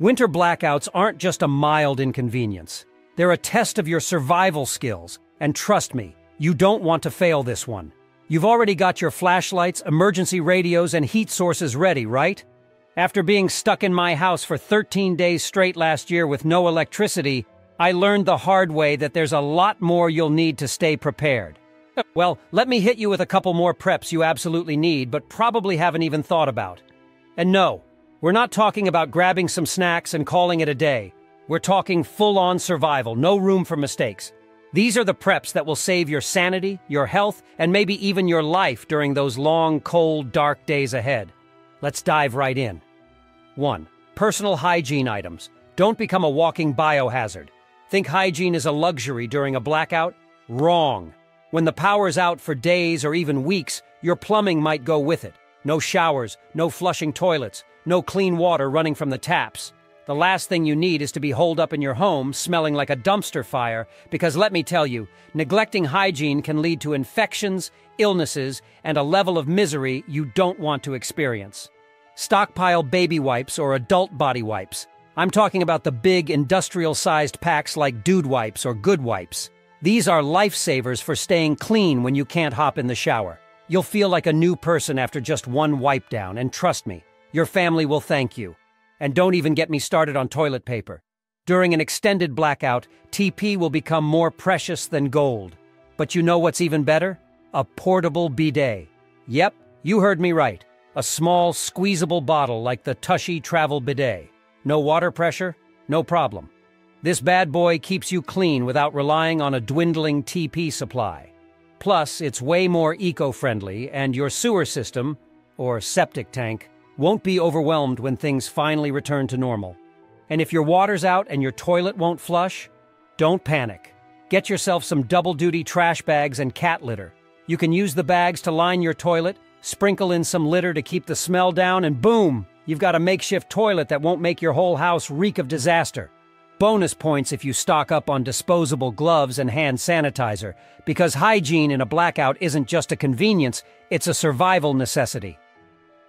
Winter blackouts aren't just a mild inconvenience. They're a test of your survival skills, and trust me, you don't want to fail this one. You've already got your flashlights, emergency radios, and heat sources ready, right? After being stuck in my house for 13 days straight last year with no electricity, I learned the hard way that there's a lot more you'll need to stay prepared. Well, let me hit you with a couple more preps you absolutely need, but probably haven't even thought about. And no, we're not talking about grabbing some snacks and calling it a day. We're talking full-on survival, no room for mistakes. These are the preps that will save your sanity, your health, and maybe even your life during those long, cold, dark days ahead. Let's dive right in. 1. Personal hygiene items. Don't become a walking biohazard. Think hygiene is a luxury during a blackout? Wrong. When the power's out for days or even weeks, your plumbing might go with it. No showers, no flushing toilets, no clean water running from the taps. The last thing you need is to be holed up in your home smelling like a dumpster fire, because let me tell you, neglecting hygiene can lead to infections, illnesses, and a level of misery you don't want to experience. Stockpile baby wipes or adult body wipes. I'm talking about the big industrial-sized packs like Dude Wipes or Good Wipes. These are lifesavers for staying clean when you can't hop in the shower. You'll feel like a new person after just one wipe down, and trust me, your family will thank you. And don't even get me started on toilet paper. During an extended blackout, TP will become more precious than gold. But you know what's even better? A portable bidet. Yep, you heard me right. A small, squeezable bottle like the Tushy Travel Bidet. No water pressure? No problem. This bad boy keeps you clean without relying on a dwindling TP supply. Plus, it's way more eco-friendly, and your sewer system, or septic tank, won't be overwhelmed when things finally return to normal. And if your water's out and your toilet won't flush, don't panic. Get yourself some double-duty trash bags and cat litter. You can use the bags to line your toilet, sprinkle in some litter to keep the smell down, and boom, you've got a makeshift toilet that won't make your whole house reek of disaster. Bonus points if you stock up on disposable gloves and hand sanitizer, because hygiene in a blackout isn't just a convenience, it's a survival necessity.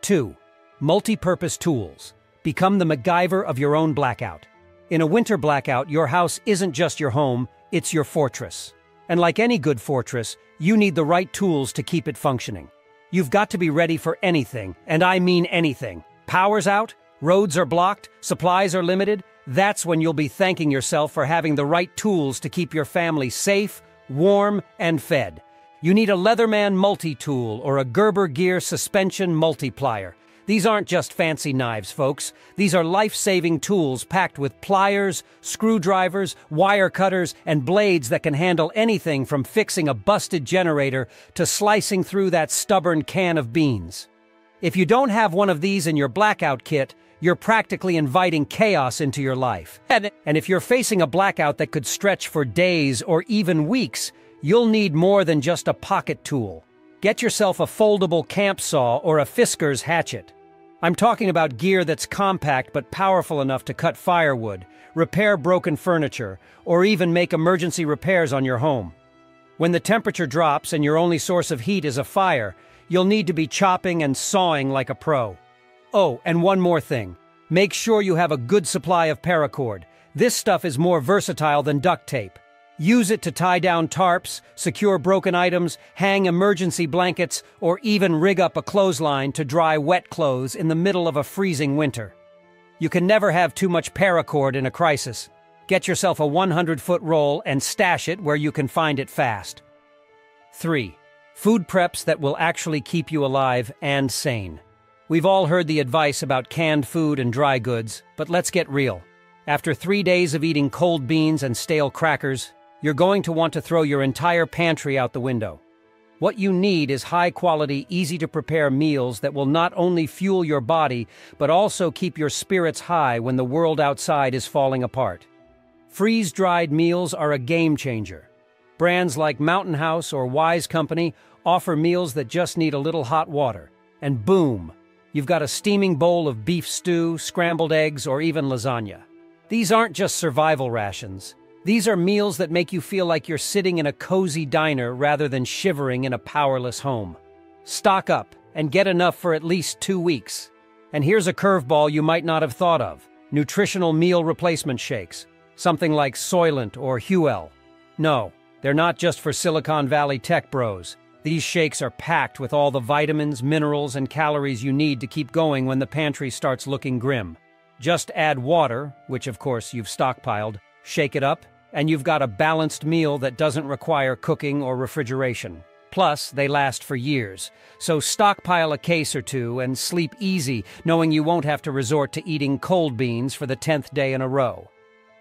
2. Multi-purpose tools. Become the MacGyver of your own blackout. In a winter blackout, your house isn't just your home, it's your fortress. And like any good fortress, you need the right tools to keep it functioning. You've got to be ready for anything, and I mean anything. Power's out, roads are blocked, supplies are limited, that's when you'll be thanking yourself for having the right tools to keep your family safe, warm, and fed. You need a Leatherman multi-tool or a Gerber Gear suspension multiplier. These aren't just fancy knives, folks. These are life-saving tools packed with pliers, screwdrivers, wire cutters, and blades that can handle anything from fixing a busted generator to slicing through that stubborn can of beans. If you don't have one of these in your blackout kit, you're practically inviting chaos into your life. And if you're facing a blackout that could stretch for days or even weeks, you'll need more than just a pocket tool. Get yourself a foldable camp saw or a Fiskars hatchet. I'm talking about gear that's compact but powerful enough to cut firewood, repair broken furniture, or even make emergency repairs on your home. When the temperature drops and your only source of heat is a fire, you'll need to be chopping and sawing like a pro. Oh, and one more thing. Make sure you have a good supply of paracord. This stuff is more versatile than duct tape. Use it to tie down tarps, secure broken items, hang emergency blankets, or even rig up a clothesline to dry wet clothes in the middle of a freezing winter. You can never have too much paracord in a crisis. Get yourself a 100-foot roll and stash it where you can find it fast. 3. Food preps that will actually keep you alive and sane. We've all heard the advice about canned food and dry goods, but let's get real. After three days of eating cold beans and stale crackers, you're going to want to throw your entire pantry out the window. What you need is high-quality, easy-to-prepare meals that will not only fuel your body, but also keep your spirits high when the world outside is falling apart. Freeze-dried meals are a game-changer. Brands like Mountain House or Wise Company offer meals that just need a little hot water. And boom, you've got a steaming bowl of beef stew, scrambled eggs, or even lasagna. These aren't just survival rations. These are meals that make you feel like you're sitting in a cozy diner rather than shivering in a powerless home. Stock up and get enough for at least two weeks. And here's a curveball you might not have thought of. nutritional meal replacement shakes, something like Soylent or Huel. No, they're not just for Silicon Valley tech bros. These shakes are packed with all the vitamins, minerals, and calories you need to keep going when the pantry starts looking grim. Just add water, which of course you've stockpiled, shake it up, and you've got a balanced meal that doesn't require cooking or refrigeration. Plus, they last for years, so stockpile a case or two and sleep easy knowing you won't have to resort to eating cold beans for the 10th day in a row.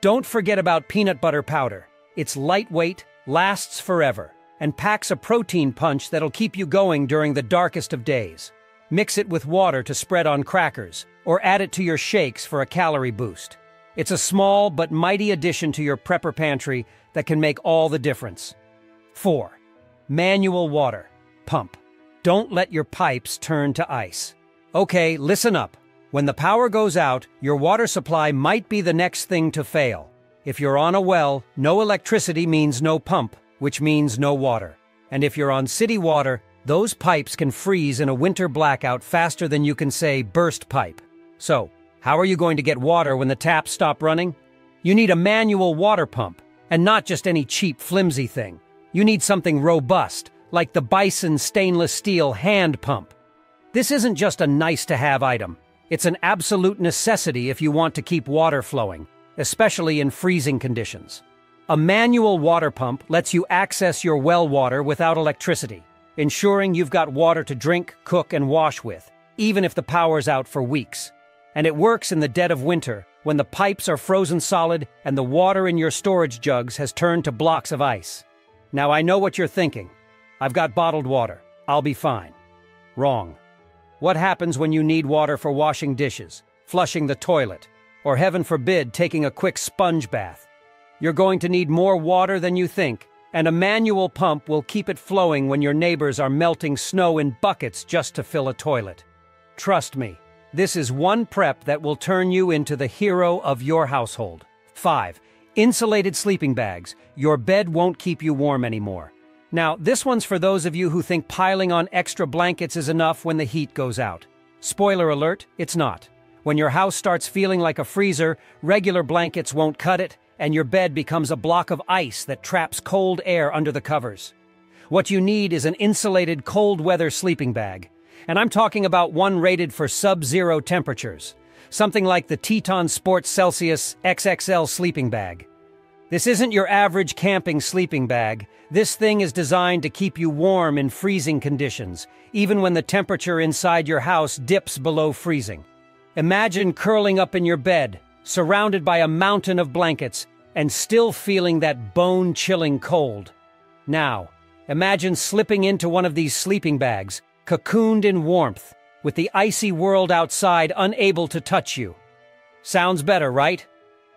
Don't forget about peanut butter powder. It's lightweight, lasts forever, and packs a protein punch that'll keep you going during the darkest of days. Mix it with water to spread on crackers, or add it to your shakes for a calorie boost. It's a small but mighty addition to your prepper pantry that can make all the difference. 4. Manual water. Pump. Don't let your pipes turn to ice. Okay, listen up. When the power goes out, your water supply might be the next thing to fail. If you're on a well, no electricity means no pump, which means no water. And if you're on city water, those pipes can freeze in a winter blackout faster than you can say burst pipe. So, how are you going to get water when the taps stop running? You need a manual water pump, and not just any cheap flimsy thing. You need something robust, like the Bison stainless steel hand pump. This isn't just a nice-to-have item. It's an absolute necessity if you want to keep water flowing, especially in freezing conditions. A manual water pump lets you access your well water without electricity, ensuring you've got water to drink, cook, and wash with, even if the power's out for weeks. And it works in the dead of winter, when the pipes are frozen solid and the water in your storage jugs has turned to blocks of ice. Now I know what you're thinking. I've got bottled water. I'll be fine. Wrong. What happens when you need water for washing dishes, flushing the toilet, or heaven forbid, taking a quick sponge bath? You're going to need more water than you think, and a manual pump will keep it flowing when your neighbors are melting snow in buckets just to fill a toilet. Trust me, this is one prep that will turn you into the hero of your household. 5. Insulated sleeping bags. Your bed won't keep you warm anymore. Now, this one's for those of you who think piling on extra blankets is enough when the heat goes out. Spoiler alert, it's not. When your house starts feeling like a freezer, regular blankets won't cut it, and your bed becomes a block of ice that traps cold air under the covers. What you need is an insulated cold weather sleeping bag. And I'm talking about one rated for sub-zero temperatures something like the Teton Sports Celsius XXL sleeping bag. This isn't your average camping sleeping bag. This thing is designed to keep you warm in freezing conditions, even when the temperature inside your house dips below freezing. Imagine curling up in your bed, surrounded by a mountain of blankets, and still feeling that bone-chilling cold. Now, imagine slipping into one of these sleeping bags, cocooned in warmth, with the icy world outside unable to touch you. Sounds better, right?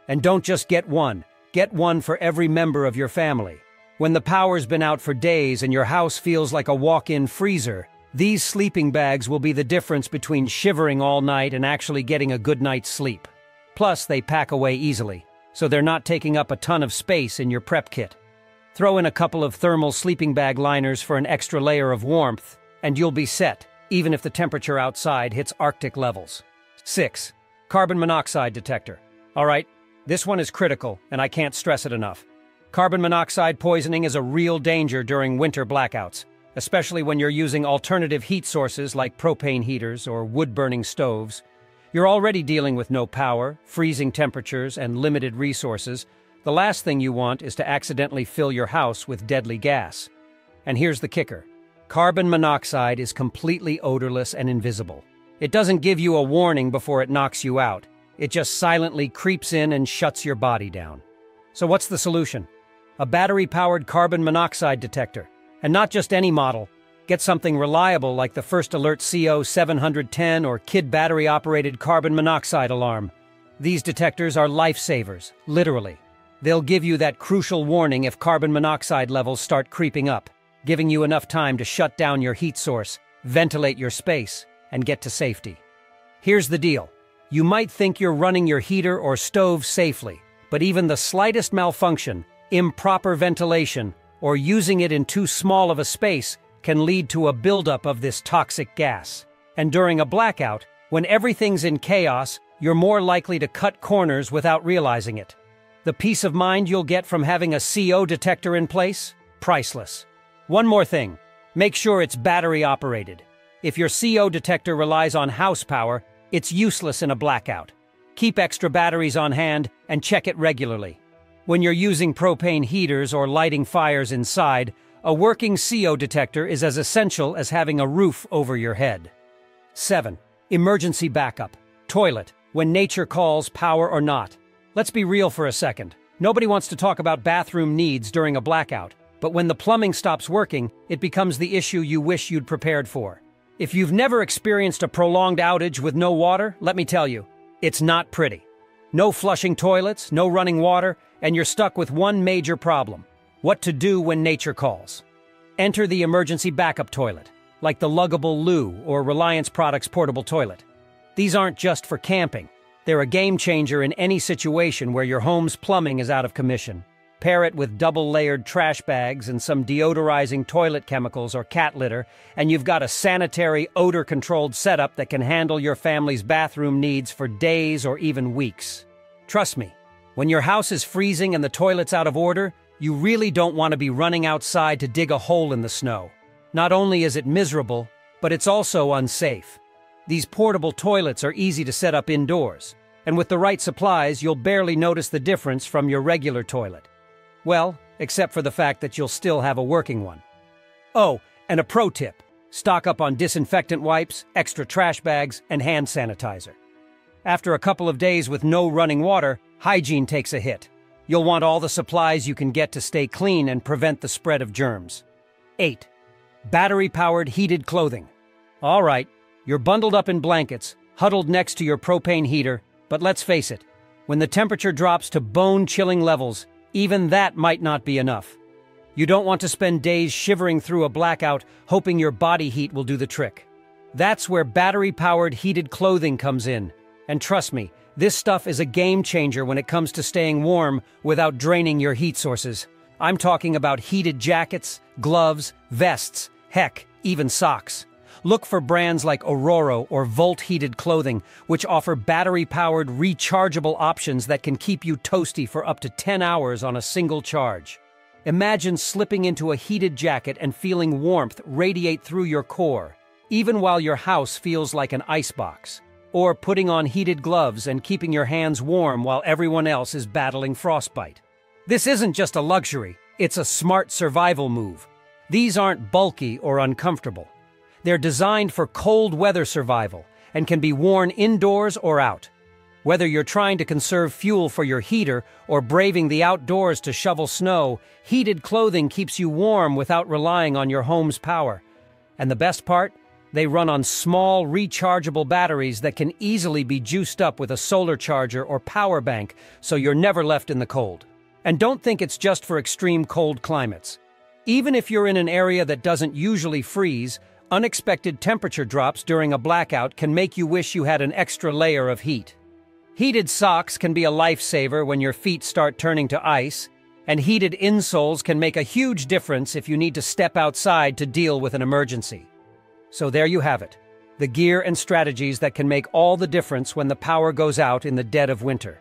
And don't just get one. Get one for every member of your family. When the power's been out for days and your house feels like a walk-in freezer, these sleeping bags will be the difference between shivering all night and actually getting a good night's sleep. Plus, they pack away easily, so they're not taking up a ton of space in your prep kit. Throw in a couple of thermal sleeping bag liners for an extra layer of warmth, and you'll be set even if the temperature outside hits Arctic levels. 6. Carbon monoxide detector. All right, this one is critical, and I can't stress it enough. Carbon monoxide poisoning is a real danger during winter blackouts, especially when you're using alternative heat sources like propane heaters or wood-burning stoves. You're already dealing with no power, freezing temperatures, and limited resources. The last thing you want is to accidentally fill your house with deadly gas. And here's the kicker. Carbon monoxide is completely odorless and invisible. It doesn't give you a warning before it knocks you out. It just silently creeps in and shuts your body down. So what's the solution? A battery-powered carbon monoxide detector. And not just any model. Get something reliable like the First Alert CO710 or Kidde battery-operated carbon monoxide alarm. These detectors are lifesavers, literally. They'll give you that crucial warning if carbon monoxide levels start creeping up giving you enough time to shut down your heat source, ventilate your space, and get to safety. Here's the deal. You might think you're running your heater or stove safely, but even the slightest malfunction, improper ventilation, or using it in too small of a space can lead to a buildup of this toxic gas. And during a blackout, when everything's in chaos, you're more likely to cut corners without realizing it. The peace of mind you'll get from having a CO detector in place? Priceless. One more thing. Make sure it's battery operated. If your CO detector relies on house power, it's useless in a blackout. Keep extra batteries on hand and check it regularly. When you're using propane heaters or lighting fires inside, a working CO detector is as essential as having a roof over your head. 7. Emergency backup. Toilet. When nature calls, power or not. Let's be real for a second. Nobody wants to talk about bathroom needs during a blackout, but when the plumbing stops working, it becomes the issue you wish you'd prepared for. If you've never experienced a prolonged outage with no water, let me tell you, it's not pretty. No flushing toilets, no running water, and you're stuck with one major problem. What to do when nature calls. Enter the emergency backup toilet, like the luggable Loo or Reliance Products portable toilet. These aren't just for camping. They're a game changer in any situation where your home's plumbing is out of commission. Pair it with double-layered trash bags and some deodorizing toilet chemicals or cat litter, and you've got a sanitary, odor-controlled setup that can handle your family's bathroom needs for days or even weeks. Trust me, when your house is freezing and the toilet's out of order, you really don't want to be running outside to dig a hole in the snow. Not only is it miserable, but it's also unsafe. These portable toilets are easy to set up indoors, and with the right supplies, you'll barely notice the difference from your regular toilet. Well, except for the fact that you'll still have a working one. Oh, and a pro tip. Stock up on disinfectant wipes, extra trash bags, and hand sanitizer. After a couple of days with no running water, hygiene takes a hit. You'll want all the supplies you can get to stay clean and prevent the spread of germs. 8. Battery-powered heated clothing. All right, you're bundled up in blankets, huddled next to your propane heater, but let's face it, when the temperature drops to bone-chilling levels, even that might not be enough. You don't want to spend days shivering through a blackout hoping your body heat will do the trick. That's where battery-powered heated clothing comes in. And trust me, this stuff is a game changer when it comes to staying warm without draining your heat sources. I'm talking about heated jackets, gloves, vests, heck, even socks. Look for brands like Ororo or Volt Heated Clothing, which offer battery-powered rechargeable options that can keep you toasty for up to 10 hours on a single charge. Imagine slipping into a heated jacket and feeling warmth radiate through your core, even while your house feels like an icebox. Or putting on heated gloves and keeping your hands warm while everyone else is battling frostbite. This isn't just a luxury, it's a smart survival move. These aren't bulky or uncomfortable. They're designed for cold weather survival and can be worn indoors or out. Whether you're trying to conserve fuel for your heater or braving the outdoors to shovel snow, heated clothing keeps you warm without relying on your home's power. And the best part? They run on small, rechargeable batteries that can easily be juiced up with a solar charger or power bank so you're never left in the cold. And don't think it's just for extreme cold climates. Even if you're in an area that doesn't usually freeze, Unexpected temperature drops during a blackout can make you wish you had an extra layer of heat. Heated socks can be a lifesaver when your feet start turning to ice, and heated insoles can make a huge difference if you need to step outside to deal with an emergency. So there you have it, the gear and strategies that can make all the difference when the power goes out in the dead of winter.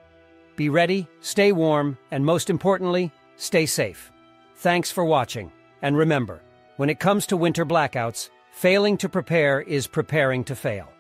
Be ready, stay warm, and most importantly, stay safe. Thanks for watching, and remember, when it comes to winter blackouts, Failing to prepare is preparing to fail.